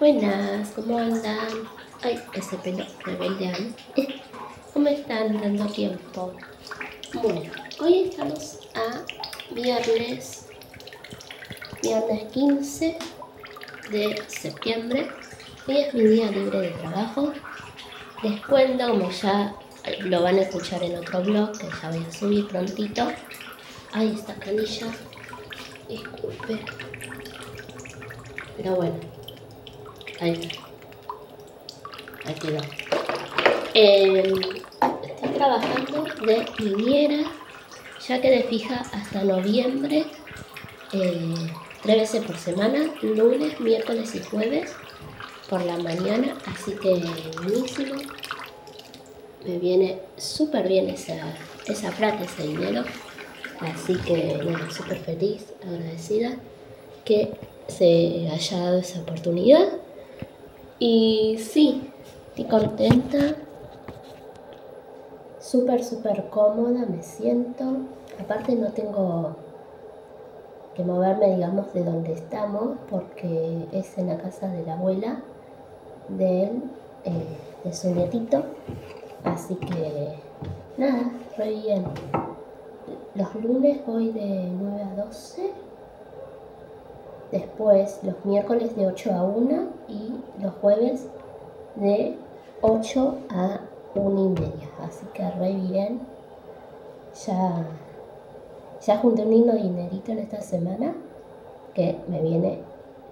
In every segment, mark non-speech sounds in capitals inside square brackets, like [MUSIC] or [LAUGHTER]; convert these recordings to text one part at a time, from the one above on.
Buenas, ¿cómo andan? Ay, ese pelo rebelde. [LAUGHS] ¿Cómo están dando tiempo? Bueno, hoy estamos a viernes, viernes 15 de septiembre. Hoy es mi día libre de trabajo. Les cuento, como ya lo van a escuchar en otro blog, que ya voy a subir prontito. Ahí está canilla. Disculpe. Pero bueno, ahí. Ahí quedó. Eh, estoy trabajando de niñera, ya que de fija hasta noviembre, eh, tres veces por semana, lunes, miércoles y jueves por la mañana, así que buenísimo. Me viene súper bien esa, esa plata, ese dinero. Así que nada, súper feliz, agradecida que se haya dado esa oportunidad. Y sí, estoy contenta, súper, súper cómoda, me siento. Aparte no tengo que moverme, digamos, de donde estamos, porque es en la casa de la abuela de él, eh, de su nietito. Así que, nada, re bien. Los lunes voy de 9 a 12. Después los miércoles de 8 a 1 y los jueves de 8 a 1 y media. Así que re bien. Ya, ya junté un lindo dinerito en esta semana que me viene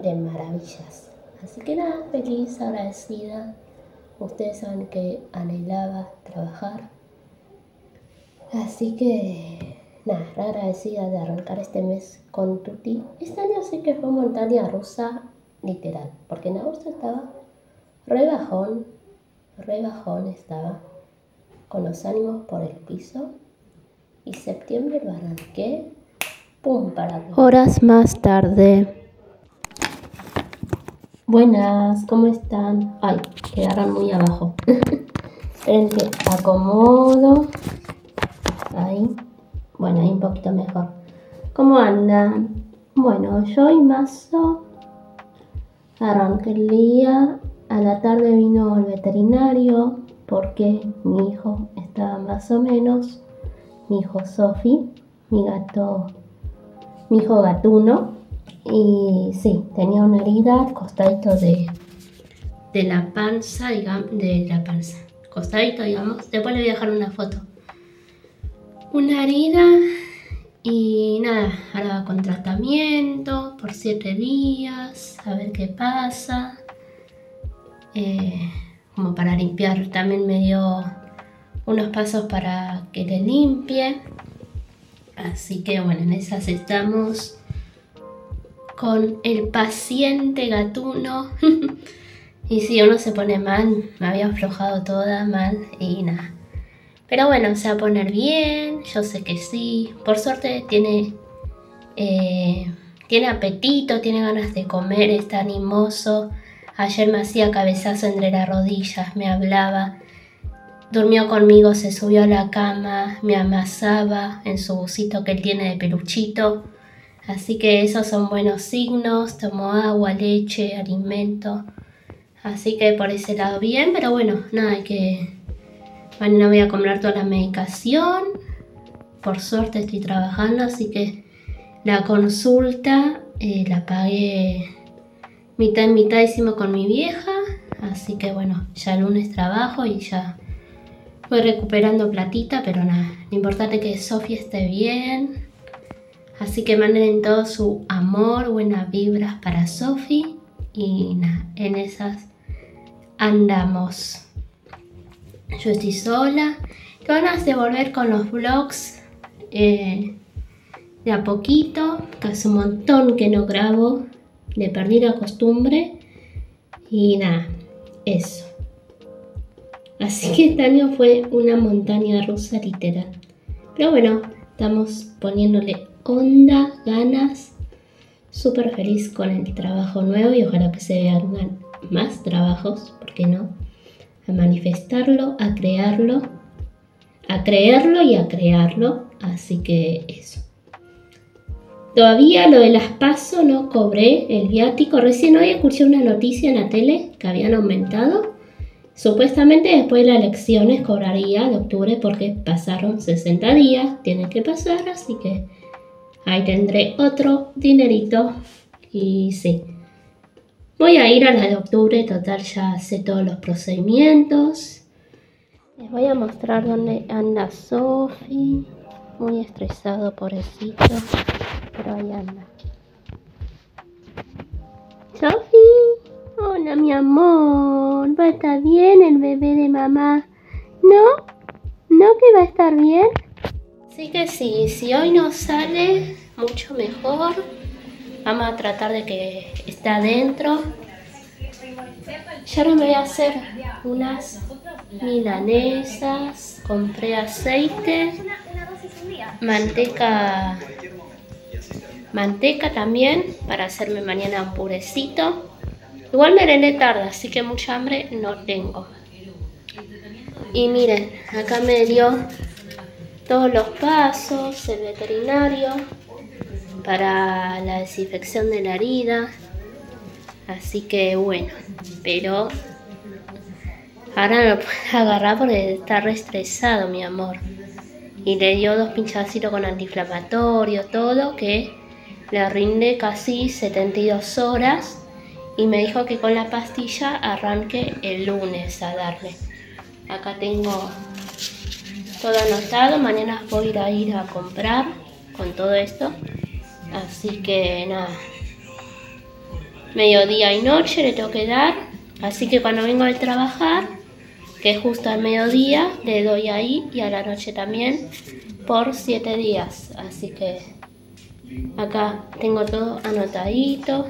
de maravillas. Así que nada, feliz, agradecida. Ustedes saben que anhelaba trabajar. Así que nada, agradecida de arrancar este mes con Tuti. Este año sí que fue montaña rusa literal, porque en agosto estaba re bajón, re bajón estaba, con los ánimos por el piso. Y septiembre lo arranqué, pum, para Horas más tarde. Buenas, ¿cómo están? Ay, quedaron muy abajo. [LAUGHS] Esperen que acomodo. Ahí. Bueno, ahí un poquito mejor. ¿Cómo andan? Bueno, yo y Mazo arranqué el día. A la tarde vino el veterinario porque mi hijo estaba más o menos. Mi hijo Sofi, mi gato, mi hijo gatuno. Y sí, tenía una herida al costadito de, de la panza, digamos, de la panza. Costadito, digamos. Después le voy a dejar una foto. Una herida y nada, ahora va con tratamiento por siete días, a ver qué pasa. Eh, como para limpiar, también me dio unos pasos para que le limpie. Así que bueno, en esas estamos con el paciente gatuno. [LAUGHS] y si uno se pone mal, me había aflojado toda mal y nada. Pero bueno, se va a poner bien, yo sé que sí. Por suerte tiene, eh, tiene apetito, tiene ganas de comer, está animoso. Ayer me hacía cabezazo entre las rodillas, me hablaba. Durmió conmigo, se subió a la cama, me amasaba en su busito que él tiene de peluchito. Así que esos son buenos signos, tomó agua, leche, alimento. Así que por ese lado bien, pero bueno, nada, hay que... Mañana voy a comprar toda la medicación. Por suerte estoy trabajando, así que la consulta eh, la pagué mitad en mitad hicimos con mi vieja. Así que bueno, ya el lunes trabajo y ya voy recuperando platita, pero nada, lo importante es que Sofía esté bien, Así que manden todo su amor, buenas vibras para Sofi y nada, en esas andamos. Yo estoy sola. Tengo ganas de volver con los vlogs eh, de a poquito, que hace un montón que no grabo, le perdí la costumbre y nada, eso. Así que este año fue una montaña rusa literal. Pero bueno, estamos poniéndole onda, ganas, súper feliz con el trabajo nuevo y ojalá que se hagan más trabajos, ¿por qué no? A manifestarlo, a crearlo, a creerlo y a crearlo, así que eso. Todavía lo de las pasos no cobré el viático. Recién hoy escuché una noticia en la tele que habían aumentado. Supuestamente después de las elecciones cobraría de octubre porque pasaron 60 días, tienen que pasar, así que ahí tendré otro dinerito. Y sí, voy a ir a la de octubre, total ya sé todos los procedimientos. Les voy a mostrar dónde anda Sofi, muy estresado pobrecito, pero ahí anda. Sofi, hola mi amor, ¿va a estar bien el bebé de mamá? ¿No? ¿No que va a estar bien? Sí que sí, si hoy no sale, mucho mejor. Vamos a tratar de que esté adentro. Ya ahora me voy a hacer unas milanesas. Compré aceite, manteca, manteca también para hacerme mañana un purecito. Igual merendé tarde, así que mucha hambre no tengo. Y miren, acá me dio todos los pasos, el veterinario para la desinfección de la herida. Así que bueno, pero ahora no lo [LAUGHS] agarrar porque está re estresado mi amor. Y le dio dos pinchacitos con antiinflamatorio, todo, que le rinde casi 72 horas. Y me dijo que con la pastilla arranque el lunes a darle. Acá tengo todo anotado. Mañana voy a ir a comprar con todo esto. Así que nada. Mediodía y noche le tengo que dar. Así que cuando vengo de trabajar, que es justo al mediodía, le doy ahí y a la noche también por 7 días. Así que acá tengo todo anotadito.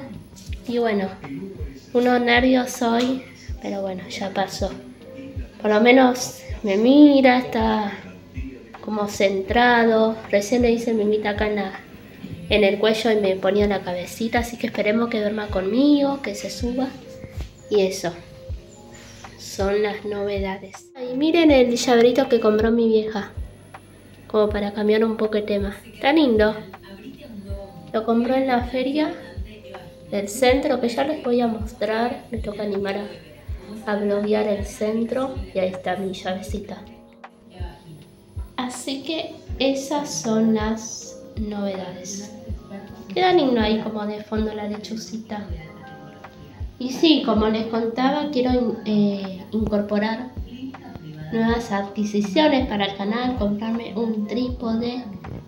Y bueno, unos nervios hoy, pero bueno, ya pasó. Por lo menos me mira, está como centrado. Recién le hice mimita acá en la, en el cuello y me ponía la cabecita, así que esperemos que duerma conmigo, que se suba y eso. Son las novedades. Y miren el llaverito que compró mi vieja, como para cambiar un poco de tema. Está lindo. Lo compró en la feria del centro, que ya les voy a mostrar. Me toca animar a, a el centro y ahí está mi llavecita. Así que esas son las novedades. Queda lindo ahí como de fondo la lechucita. Y sí, como les contaba, quiero eh, incorporar nuevas adquisiciones para el canal, comprarme un trípode,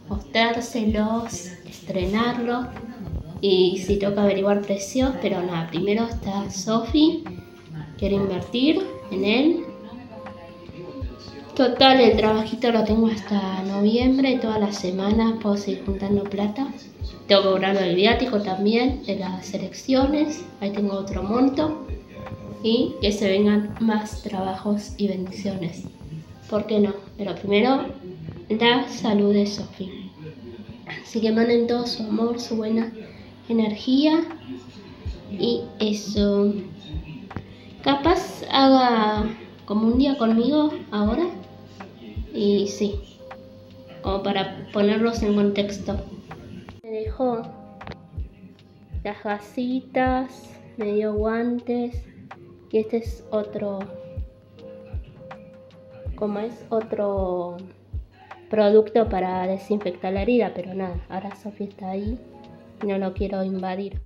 mostrárselos, estrenarlo y si toca averiguar precios, pero nada, primero está Sofi, quiero invertir en él. Total, el trabajito lo tengo hasta noviembre, todas las semanas puedo seguir juntando plata. Tengo que cobrar el viático también de las elecciones. Ahí tengo otro monto. Y que se vengan más trabajos y bendiciones. ¿Por qué no? Pero primero, la salud de Sofía. Así que manden todo su amor, su buena energía. Y eso. Capaz haga como un día conmigo ahora. Y sí. Como para ponerlos en contexto dejó las gasitas, me dio guantes y este es otro, como es otro producto para desinfectar la herida, pero nada, ahora Sofía está ahí y no lo quiero invadir.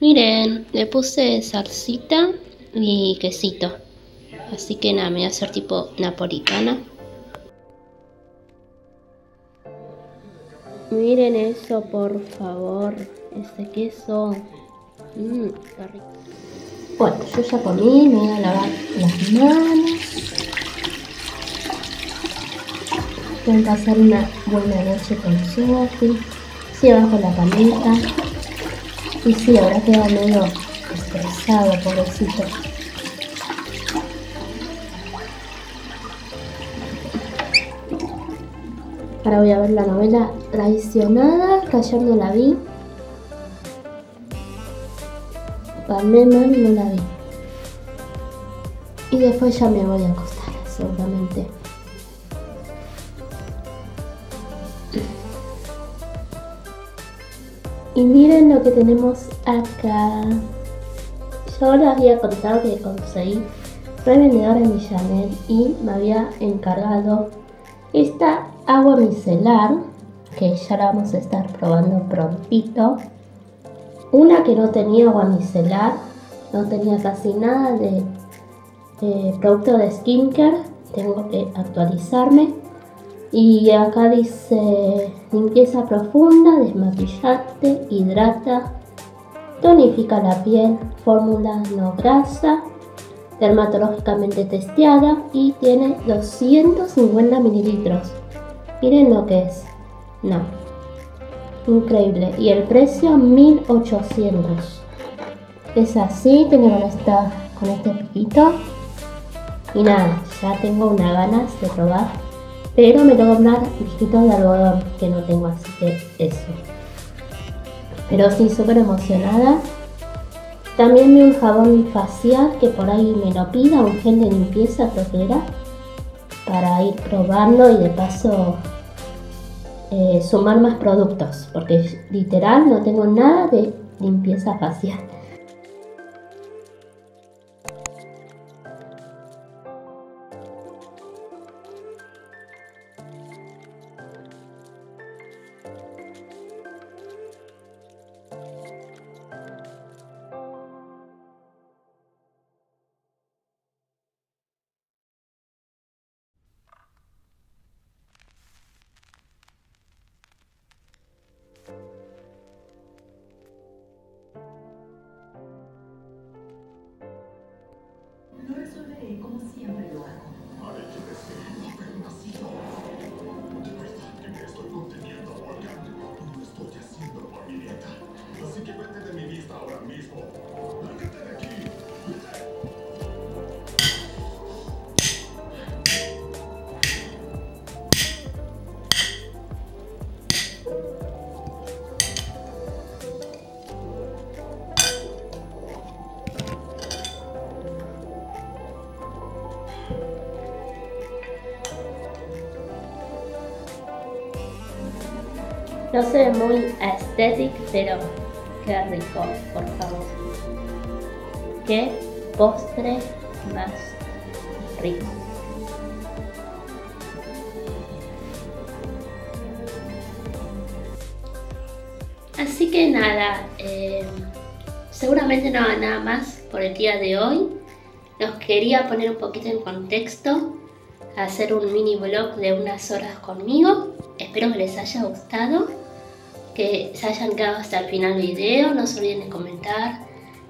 Miren, le puse salsita y quesito. Así que nada, me voy a hacer tipo napolitana. Miren eso, por favor. Este queso. Mmm, qué rico. Bueno, yo ya comí, me voy a lavar las manos. Voy a pasar una buena noche con Sophie. Sí, abajo la paleta. Y sí, ahora queda medio estresado, pobrecito. Ahora voy a ver la novela Traicionada, que ayer no la vi. Batman no la vi. Y después ya me voy a acostar, seguramente. Y miren lo que tenemos acá. Yo les había contado que conseguí revendedor en mi Chanel y me había encargado esta agua micelar que ya la vamos a estar probando prontito. Una que no tenía agua micelar, no tenía casi nada de, producto de skincare, tengo que actualizarme. Y acá dice limpieza profunda, desmaquillante, hidrata, tonifica la piel, fórmula no grasa, dermatológicamente testeada y tiene 250 mililitros. Miren lo que es. No. Increíble. Y el precio 1800. Es así, tengo esta, con este piquito. Y nada, ya tengo una ganas de probar. Pero me tengo que comprar piquitos de algodón que no tengo, así que eso. Pero sí, súper emocionada. También vi un jabón facial que por ahí me lo pida, un gel de limpieza creo para ir probando y de paso eh, sumar más productos, porque literal no tengo nada de limpieza facial. No se ve muy aesthetic, pero qué rico, por favor. Qué postre más rico. Así que nada, eh, seguramente no haga nada más por el día de hoy. Nos quería poner un poquito en contexto, hacer un mini vlog de unas horas conmigo. Espero que les haya gustado que se hayan quedado hasta el final del video. No se olviden de comentar,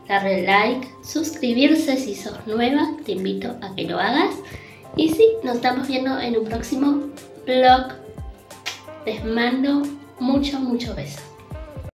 darle like, suscribirse si sos nueva. Te invito a que lo hagas. Y sí, nos estamos viendo en un próximo vlog. Les mando mucho, mucho beso.